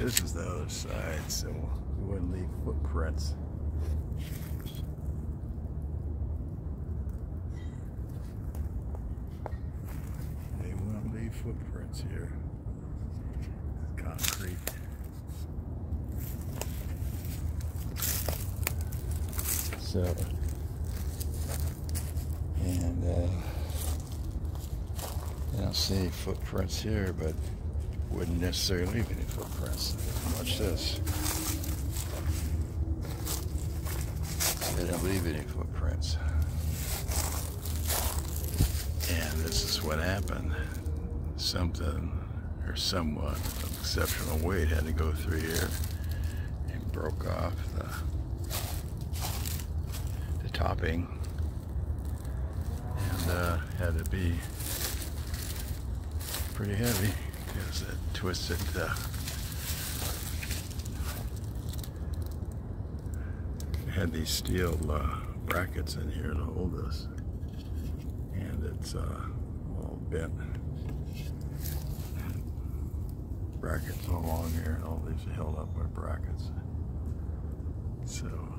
This is the other side, so we wouldn't leave footprints. They won't leave footprints here. Concrete. So, and uh, I don't see footprints here, but wouldn't necessarily leave any footprints. Watch this. They don't leave any footprints. And this is what happened. Something or someone of exceptional weight had to go through here and broke off the, the topping and uh, had to be pretty heavy because it twisted the had these steel uh, brackets in here to hold this. And it's uh, all bent. Brackets along here and all these held up by brackets. So